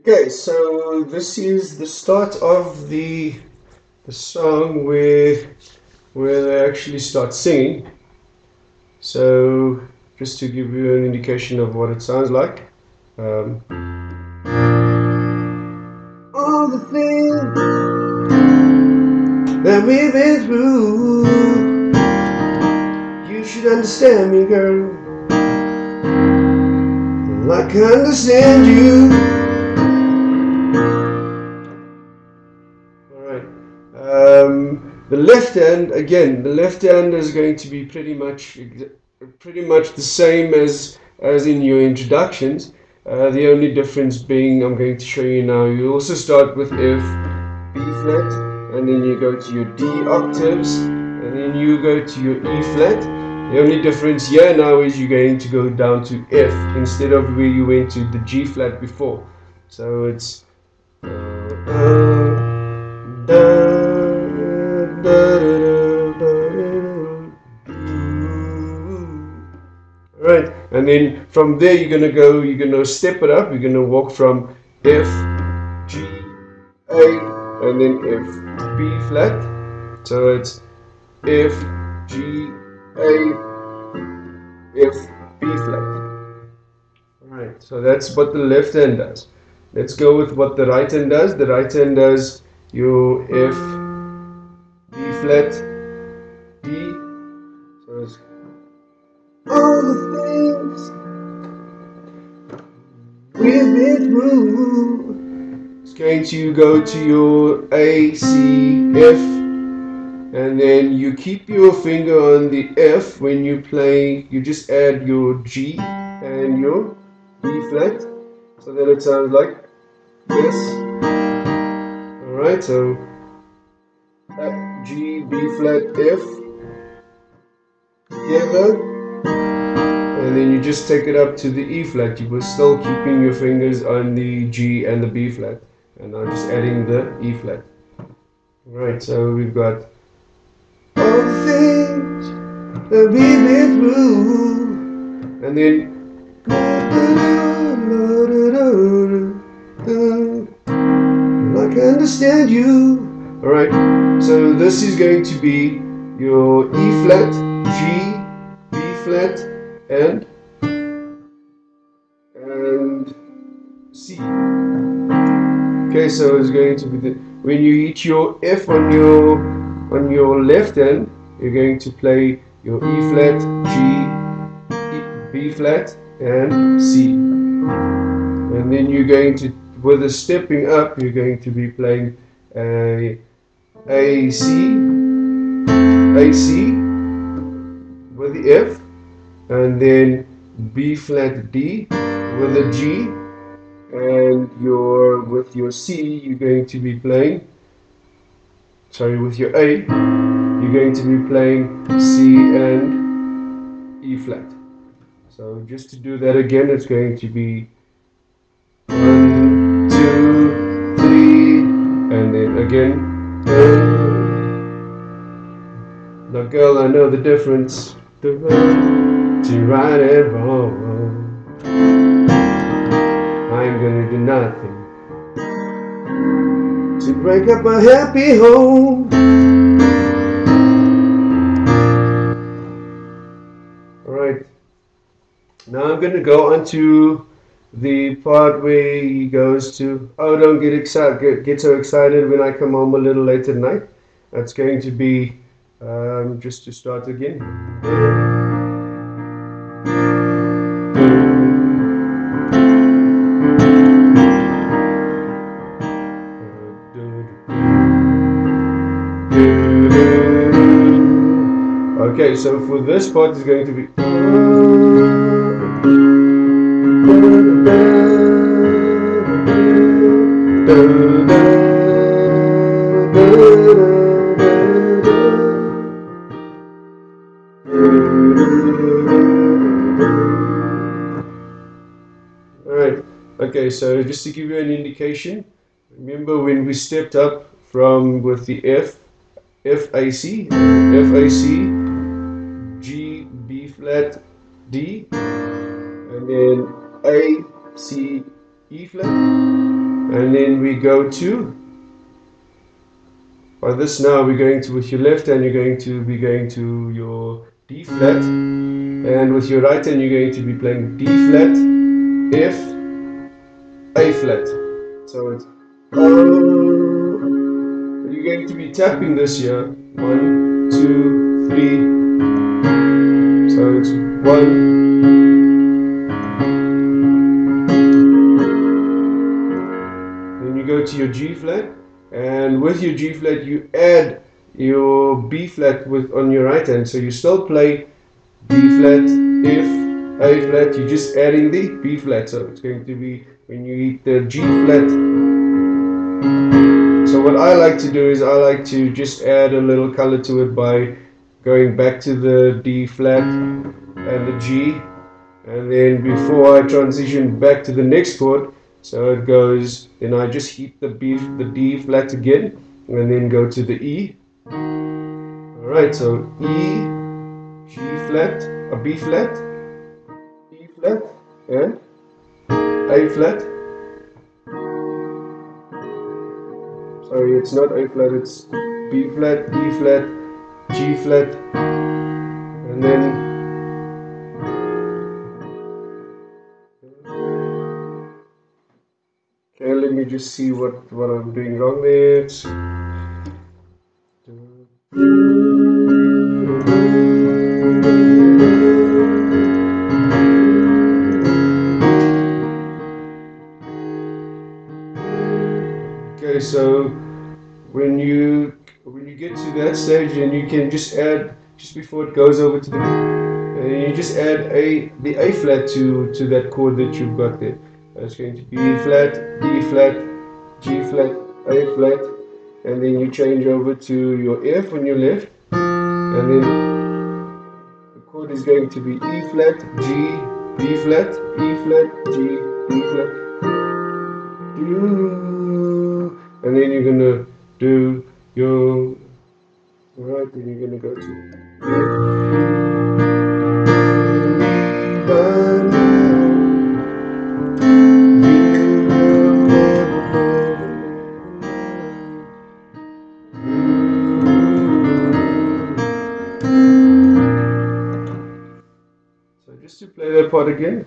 Okay, so this is the start of the the song where where they actually start singing. So just to give you an indication of what it sounds like. Um, all the things that we've been through, you should understand me, girl. I can understand you. Um, the left hand, again, the left hand is going to be pretty much pretty much the same as as in your introductions. Uh, the only difference being, I'm going to show you now. You also start with F, B flat, and then you go to your D octaves, and then you go to your E flat. The only difference here now is you're going to go down to F instead of where you went to the G flat before. So it's uh, Right, and then from there you're gonna go, you're gonna step it up, you're gonna walk from F, G, A, and then F, B flat. So it's F, G, A, F, B flat. Alright, so that's what the left hand does. Let's go with what the right hand does. The right hand does your F, flat all the things we've been through. It's going to go to your A, C, F, and then you keep your finger on the F when you play. You just add your G and your B flat, so that it sounds like this. Alright, so G, B flat, F together and then you just take it up to the E flat. You were still keeping your fingers on the G and the B flat. And I'm just adding the E flat. Right so we've got all things that we've been through. And then I can understand you. Alright, so this is going to be your E flat, G, B flat, and and C. Okay, so it's going to be the when you hit your F on your on your left hand, you're going to play your E flat, G, e, B flat, and C. And then you're going to, with the stepping up, you're going to be playing a a C, A C with the F, and then B flat D with a G, and your with your C you're going to be playing. Sorry, with your A, you're going to be playing C and E flat. So just to do that again, it's going to be one, two, three, and then again now, girl, I know the difference. To right and wrong. I ain't gonna do nothing to break up a happy home. Alright, now I'm gonna go on to the part where he goes to, oh, don't get excited, get, get so excited when I come home a little late at night. That's going to be um, just to start again. So for this part is going to be. Alright, okay, so just to give you an indication, remember when we stepped up from with the F, flat, D, and then A, C, E flat, and then we go to by this now we're going to with your left hand you're going to be going to your D flat and with your right hand you're going to be playing D flat F A flat. So it's you're going to be tapping this here one two three so it's one go to your G flat and with your G flat you add your B flat with on your right hand. So you still play D flat F A flat. You're just adding the B flat. So it's going to be when you hit the G flat. So what I like to do is I like to just add a little color to it by going back to the D flat and the G and then before I transition back to the next chord so it goes, then I just hit the B, the D flat again, and then go to the E. Alright, so E, G flat, a B flat, E flat, and A flat. Sorry, it's not A flat, it's B flat, E flat, G flat, and then just see what, what I'm doing wrong there. Okay, so when you when you get to that stage and you can just add just before it goes over to the and you just add a the A flat to to that chord that you've got there. That's going to be E flat, D flat, G flat, A flat, and then you change over to your F on your left, and then the chord is going to be E flat, G, B flat, E flat, G, B flat, do, and then you're gonna do your right, then you're gonna go to Part again.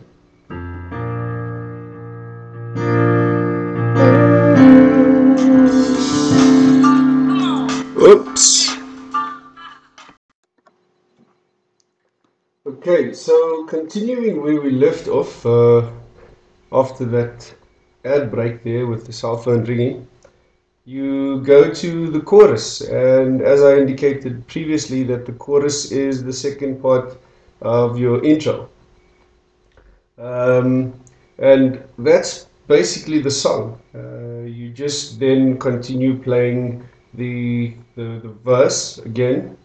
Oops. Okay, so continuing where we left off uh, after that ad break there with the cell phone ringing, you go to the chorus, and as I indicated previously, that the chorus is the second part of your intro. Um, and that's basically the song. Uh, you just then continue playing the, the, the verse again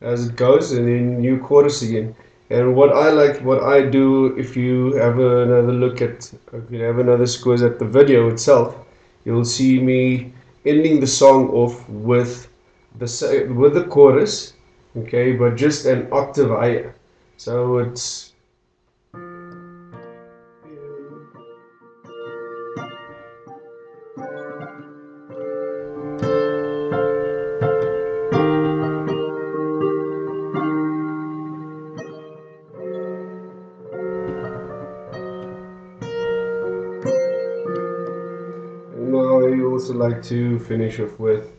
as it goes, and then new chorus again. And what I like, what I do, if you have another look at, if you have another squeeze at the video itself, you'll see me ending the song off with the with the chorus, okay, but just an octave higher. So it's also like to finish off with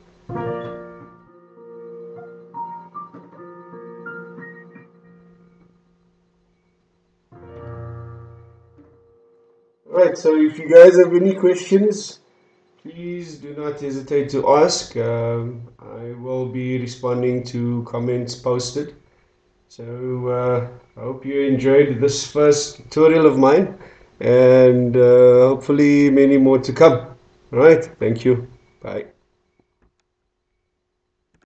Alright, so if you guys have any questions, please do not hesitate to ask. Um, I will be responding to comments posted. So uh, I hope you enjoyed this first tutorial of mine and uh, hopefully many more to come. All right. Thank you. Bye.